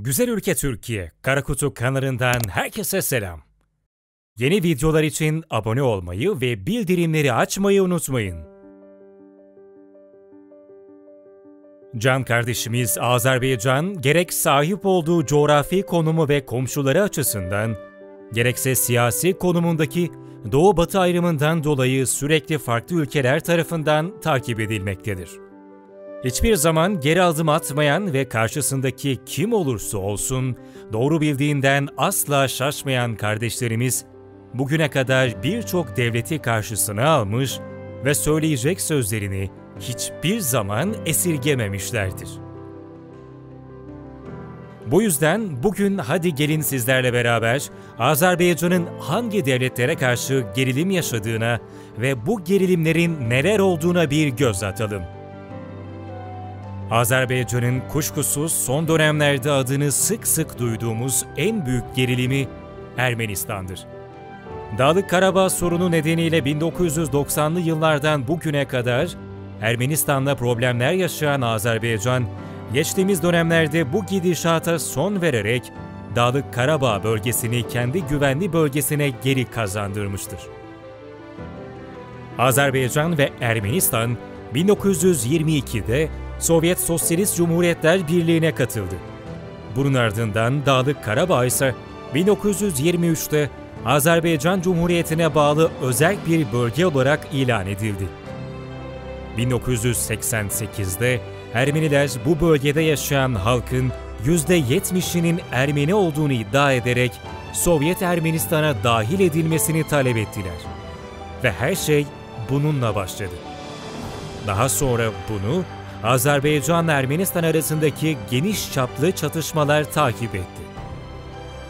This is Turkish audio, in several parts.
Güzel ülke Türkiye, Karakutu kanalından herkese selam. Yeni videolar için abone olmayı ve bildirimleri açmayı unutmayın. Can kardeşimiz Azerbaycan gerek sahip olduğu coğrafi konumu ve komşuları açısından, gerekse siyasi konumundaki Doğu-Batı ayrımından dolayı sürekli farklı ülkeler tarafından takip edilmektedir. Hiçbir zaman geri adım atmayan ve karşısındaki kim olursa olsun doğru bildiğinden asla şaşmayan kardeşlerimiz bugüne kadar birçok devleti karşısına almış ve söyleyecek sözlerini hiçbir zaman esirgememişlerdir. Bu yüzden bugün hadi gelin sizlerle beraber Azerbaycan'ın hangi devletlere karşı gerilim yaşadığına ve bu gerilimlerin neler olduğuna bir göz atalım. Azerbaycan'ın kuşkusuz son dönemlerde adını sık sık duyduğumuz en büyük gerilimi Ermenistan'dır. Dağlık Karabağ sorunu nedeniyle 1990'lı yıllardan bugüne kadar Ermenistan'la problemler yaşayan Azerbaycan, geçtiğimiz dönemlerde bu gidişata son vererek Dağlık Karabağ bölgesini kendi güvenli bölgesine geri kazandırmıştır. Azerbaycan ve Ermenistan 1922'de Sovyet Sosyalist Cumhuriyetler Birliği'ne katıldı. Bunun ardından Dağlık Karabağ ise 1923'te Azerbaycan Cumhuriyeti'ne bağlı özel bir bölge olarak ilan edildi. 1988'de Ermeniler bu bölgede yaşayan halkın %70'inin Ermeni olduğunu iddia ederek Sovyet Ermenistan'a dahil edilmesini talep ettiler. Ve her şey bununla başladı. Daha sonra bunu Azerbaycan Ermenistan arasındaki geniş çaplı çatışmalar takip etti.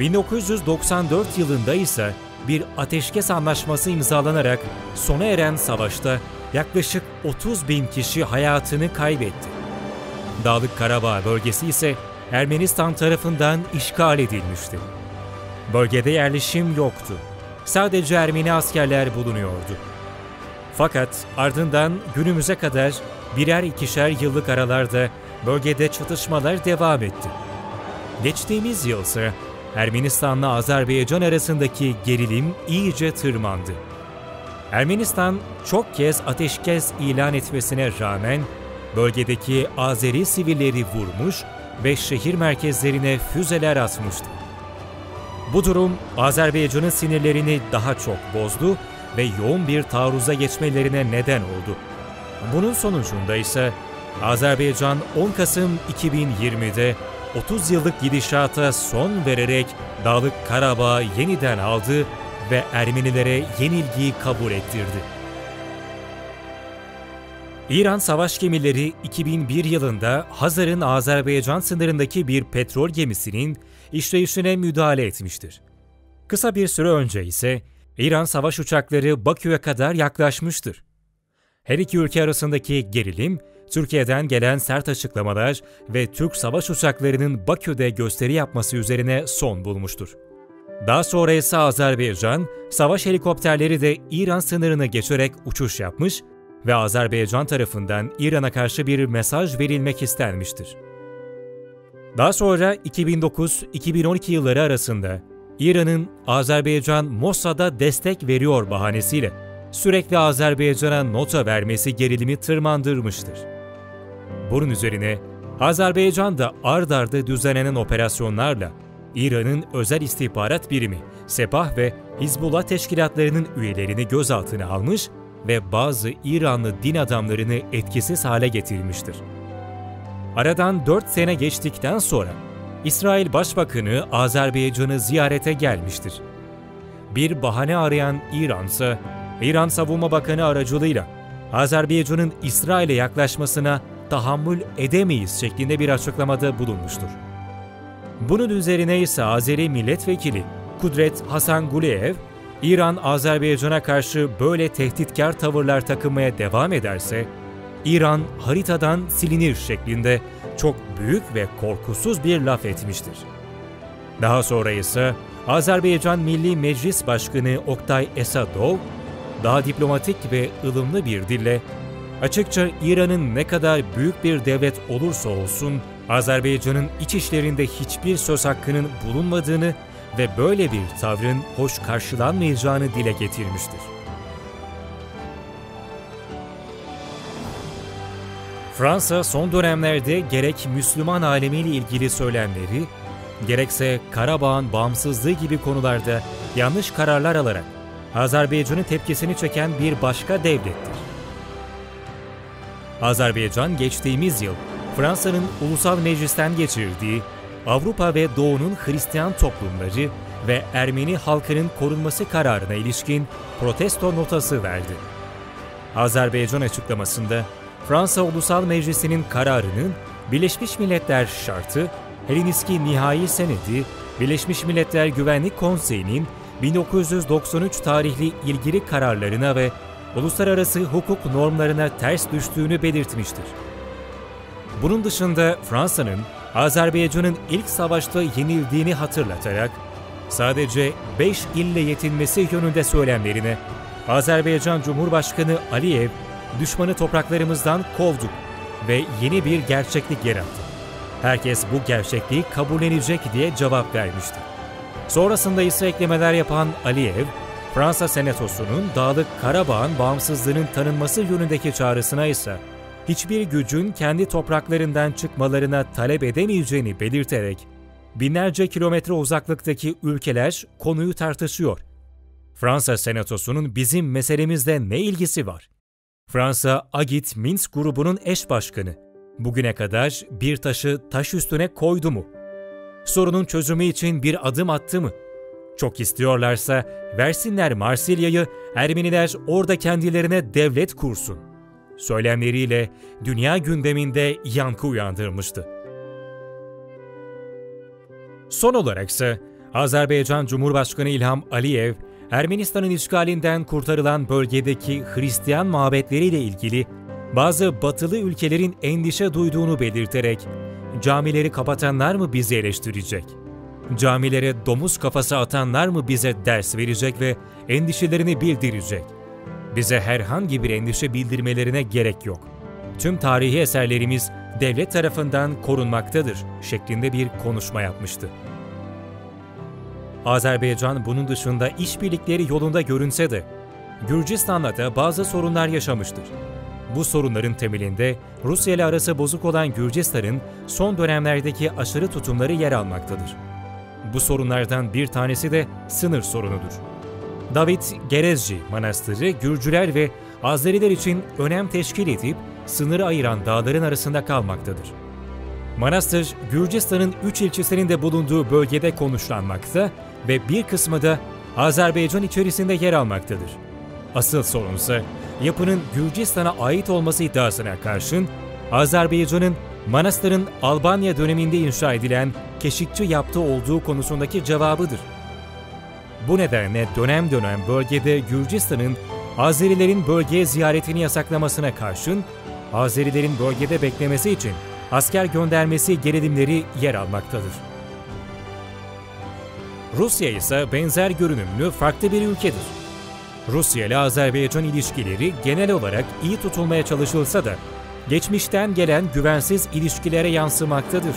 1994 yılında ise bir ateşkes anlaşması imzalanarak sona eren savaşta yaklaşık 30 bin kişi hayatını kaybetti. Dağlık Karabağ bölgesi ise Ermenistan tarafından işgal edilmişti. Bölgede yerleşim yoktu. Sadece Ermeni askerler bulunuyordu. Fakat ardından günümüze kadar birer ikişer yıllık aralarda bölgede çatışmalar devam etti. Geçtiğimiz yıl ise Ermenistan'la Azerbaycan arasındaki gerilim iyice tırmandı. Ermenistan çok kez ateşkes ilan etmesine rağmen bölgedeki Azeri sivilleri vurmuş ve şehir merkezlerine füzeler atmıştı. Bu durum Azerbaycan'ın sinirlerini daha çok bozdu ve yoğun bir taarruza geçmelerine neden oldu. Bunun sonucunda ise Azerbaycan 10 Kasım 2020'de 30 yıllık gidişata son vererek Dağlık Karabağ yeniden aldı ve Ermenilere yenilgiyi kabul ettirdi. İran savaş gemileri 2001 yılında Hazar'ın Azerbaycan sınırındaki bir petrol gemisinin işleyişine müdahale etmiştir. Kısa bir süre önce ise İran savaş uçakları Bakü'ye kadar yaklaşmıştır. Her iki ülke arasındaki gerilim, Türkiye'den gelen sert açıklamalar ve Türk savaş uçaklarının Bakü'de gösteri yapması üzerine son bulmuştur. Daha sonra ise Azerbaycan, savaş helikopterleri de İran sınırını geçerek uçuş yapmış ve Azerbaycan tarafından İran'a karşı bir mesaj verilmek istenmiştir. Daha sonra 2009-2012 yılları arasında İran'ın Azerbaycan Mossad'a destek veriyor bahanesiyle sürekli Azerbaycan'a nota vermesi gerilimi tırmandırmıştır. Bunun üzerine Azerbaycan da ard arda düzenlenen operasyonlarla İran'ın özel istihbarat birimi Sepah ve Hizbullah teşkilatlarının üyelerini gözaltına almış ve bazı İranlı din adamlarını etkisiz hale getirmiştir. Aradan 4 sene geçtikten sonra İsrail Başbakanı Azerbaycan'ı ziyarete gelmiştir. Bir bahane arayan İran ise İran Savunma Bakanı aracılığıyla Azerbaycan'ın İsrail'e yaklaşmasına tahammül edemeyiz şeklinde bir açıklamada bulunmuştur. Bunun üzerine ise Azeri milletvekili Kudret Hasan Guleyev, İran Azerbaycan'a karşı böyle tehditkar tavırlar takınmaya devam ederse, İran haritadan silinir şeklinde çok büyük ve korkusuz bir laf etmiştir. Daha sonra ise Azerbaycan Milli Meclis Başkanı Oktay Esadov, daha diplomatik ve ılımlı bir dille açıkça İran'ın ne kadar büyük bir devlet olursa olsun Azerbaycan'ın iç işlerinde hiçbir söz hakkının bulunmadığını ve böyle bir tavrın hoş karşılanmayacağını dile getirmiştir. Fransa son dönemlerde gerek Müslüman alemiyle ilgili söylemleri, gerekse Karabağ'ın bağımsızlığı gibi konularda yanlış kararlar alarak Azerbaycan'ın tepkisini çeken bir başka devlettir. Azerbaycan geçtiğimiz yıl Fransa'nın ulusal meclisten geçirdiği Avrupa ve Doğu'nun Hristiyan toplumları ve Ermeni halkının korunması kararına ilişkin protesto notası verdi. Azerbaycan açıklamasında Fransa Ulusal Meclisi'nin kararının Birleşmiş Milletler şartı, Heliniski Nihai Senedi, Birleşmiş Milletler Güvenlik Konseyi'nin 1993 tarihli ilgili kararlarına ve uluslararası hukuk normlarına ters düştüğünü belirtmiştir. Bunun dışında Fransa'nın Azerbaycan'ın ilk savaşta yenildiğini hatırlatarak sadece 5 ille yetinmesi yönünde söylemlerine Azerbaycan Cumhurbaşkanı Aliyev düşmanı topraklarımızdan kovduk ve yeni bir gerçeklik yarattı. Herkes bu gerçekliği kabullenecek diye cevap vermişti. Sonrasında ise eklemeler yapan Aliyev, Fransa Senatosu'nun Dağlık Karabağ'ın bağımsızlığının tanınması yönündeki çağrısına ise hiçbir gücün kendi topraklarından çıkmalarına talep edemeyeceğini belirterek binlerce kilometre uzaklıktaki ülkeler konuyu tartışıyor. Fransa Senatosu'nun bizim meselemizde ne ilgisi var? Fransa Agit Minsk grubunun eş başkanı. Bugüne kadar bir taşı taş üstüne koydu mu? Sorunun çözümü için bir adım attı mı? Çok istiyorlarsa versinler Marsilya'yı, Ermeniler orada kendilerine devlet kursun. Söylemleriyle dünya gündeminde yankı uyandırmıştı. Son olarak ise Azerbaycan Cumhurbaşkanı İlham Aliyev, Ermenistan'ın işgalinden kurtarılan bölgedeki Hristiyan mabetleriyle ilgili bazı batılı ülkelerin endişe duyduğunu belirterek, camileri kapatanlar mı bizi eleştirecek? Camilere domuz kafası atanlar mı bize ders verecek ve endişelerini bildirecek? Bize herhangi bir endişe bildirmelerine gerek yok. Tüm tarihi eserlerimiz devlet tarafından korunmaktadır şeklinde bir konuşma yapmıştı. Azerbaycan bunun dışında işbirlikleri yolunda görünse de Gürcistan'la da bazı sorunlar yaşamıştır. Bu sorunların temelinde Rusya ile arası bozuk olan Gürcistan'ın son dönemlerdeki aşırı tutumları yer almaktadır. Bu sorunlardan bir tanesi de sınır sorunudur. David Gerezci Manastırı Gürcüler ve Azeriler için önem teşkil edip sınırı ayıran dağların arasında kalmaktadır. Manastır, Gürcistan'ın üç ilçesinin de bulunduğu bölgede konuşlanmakta ve bir kısmı da Azerbaycan içerisinde yer almaktadır. Asıl sorunsa yapının Gürcistan'a ait olması iddiasına karşın Azerbaycan'ın manastırın Albanya döneminde inşa edilen keşikçi yaptığı olduğu konusundaki cevabıdır. Bu nedenle dönem dönem bölgede Gürcistan'ın Azerilerin bölgeye ziyaretini yasaklamasına karşın Azerilerin bölgede beklemesi için asker göndermesi gerilimleri yer almaktadır. Rusya ise benzer görünümlü farklı bir ülkedir. Rusya ile Azerbaycan ilişkileri genel olarak iyi tutulmaya çalışılsa da geçmişten gelen güvensiz ilişkilere yansımaktadır.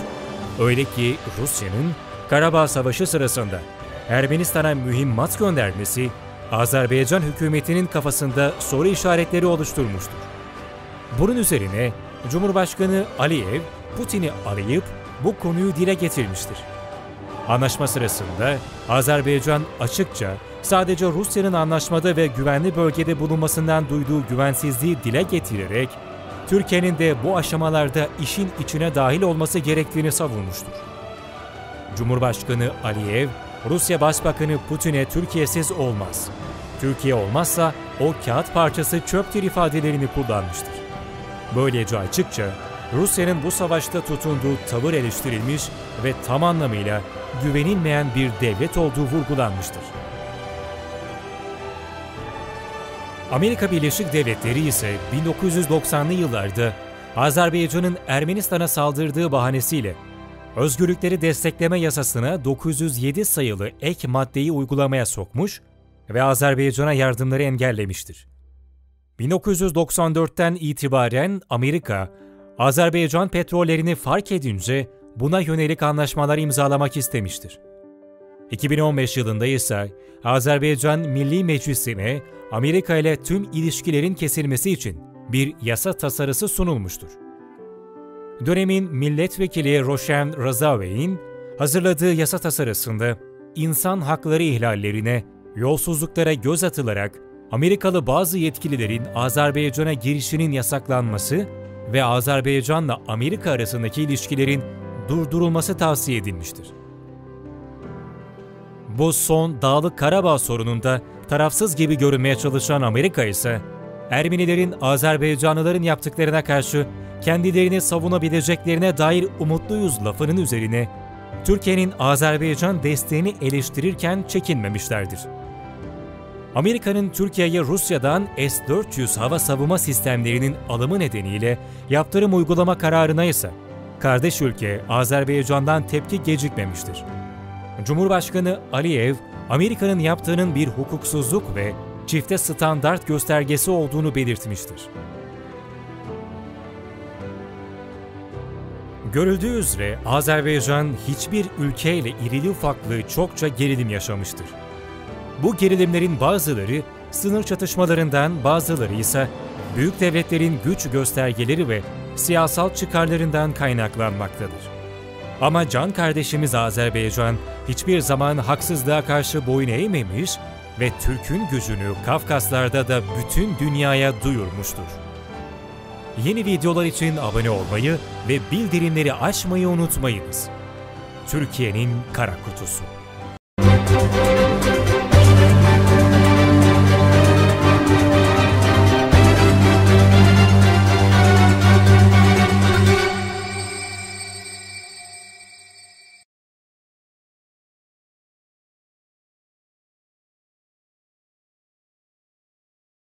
Öyle ki Rusya'nın Karabağ Savaşı sırasında Ermenistan'a mühimmat göndermesi Azerbaycan hükümetinin kafasında soru işaretleri oluşturmuştur. Bunun üzerine Cumhurbaşkanı Aliyev Putin'i arayıp bu konuyu dile getirmiştir. Anlaşma sırasında Azerbaycan açıkça sadece Rusya'nın anlaşmada ve güvenli bölgede bulunmasından duyduğu güvensizliği dile getirerek Türkiye'nin de bu aşamalarda işin içine dahil olması gerektiğini savunmuştur. Cumhurbaşkanı Aliyev, Rusya Başbakanı Putin'e Türkiye'siz olmaz. Türkiye olmazsa o kağıt parçası çöptür ifadelerini kullanmıştır. Böylece açıkça Rusya'nın bu savaşta tutunduğu tavır eleştirilmiş ve tam anlamıyla güvenilmeyen bir devlet olduğu vurgulanmıştır. Amerika Birleşik Devletleri ise 1990'lı yıllarda Azerbaycan'ın Ermenistan'a saldırdığı bahanesiyle özgürlükleri destekleme yasasına 907 sayılı ek maddeyi uygulamaya sokmuş ve Azerbaycan'a yardımları engellemiştir. 1994'ten itibaren Amerika, Azerbaycan petrollerini fark edince buna yönelik anlaşmalar imzalamak istemiştir. 2015 yılında ise Azerbaycan Milli Meclisi'ne Amerika ile tüm ilişkilerin kesilmesi için bir yasa tasarısı sunulmuştur. Dönemin milletvekili Roshan Razavey'in hazırladığı yasa tasarısında insan hakları ihlallerine, yolsuzluklara göz atılarak Amerikalı bazı yetkililerin Azerbaycan'a girişinin yasaklanması ve Azerbaycan'la Amerika arasındaki ilişkilerin durdurulması tavsiye edilmiştir. Bu son Dağlık Karabağ sorununda tarafsız gibi görünmeye çalışan Amerika ise Ermenilerin Azerbaycanlıların yaptıklarına karşı kendilerini savunabileceklerine dair umutluyuz lafının üzerine Türkiye'nin Azerbaycan desteğini eleştirirken çekinmemişlerdir. Amerika'nın Türkiye'ye Rusya'dan S-400 hava savunma sistemlerinin alımı nedeniyle yaptırım uygulama kararına ise kardeş ülke Azerbaycan'dan tepki gecikmemiştir. Cumhurbaşkanı Aliyev, Amerika'nın yaptığının bir hukuksuzluk ve çifte standart göstergesi olduğunu belirtmiştir. Görüldüğü üzere Azerbaycan hiçbir ülkeyle irili ufaklı çokça gerilim yaşamıştır. Bu gerilimlerin bazıları sınır çatışmalarından bazıları ise büyük devletlerin güç göstergeleri ve siyasal çıkarlarından kaynaklanmaktadır. Ama can kardeşimiz Azerbaycan hiçbir zaman haksızlığa karşı boyun eğmemiş ve Türk'ün gücünü Kafkaslarda da bütün dünyaya duyurmuştur. Yeni videolar için abone olmayı ve bildirimleri açmayı unutmayınız. Türkiye'nin Kara Kutusu